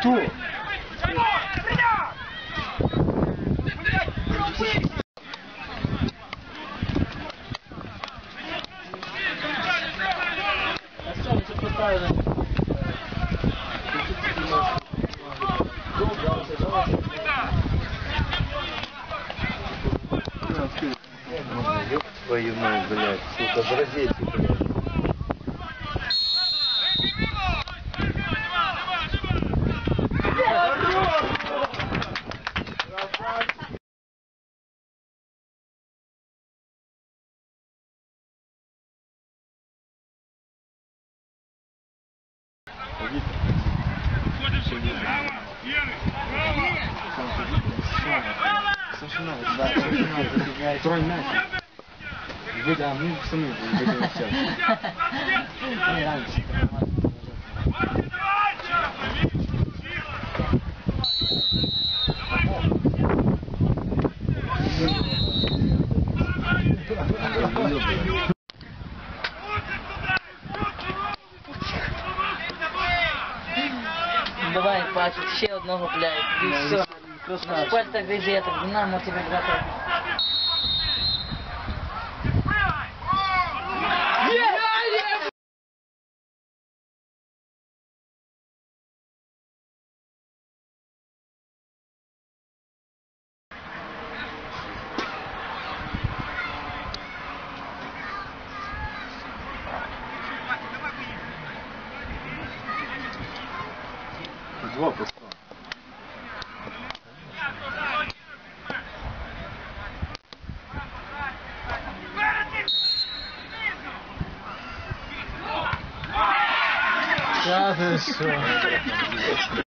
Кто? Ёб твою мать, блядь, сука, заразите, блядь. Тронь мяч. Вы, а мы сами будем все. Давай, бачить, ще одного, блядь, і все. На пальцах вези, так Динамо тебе, брата. Два просто. Да, ты что?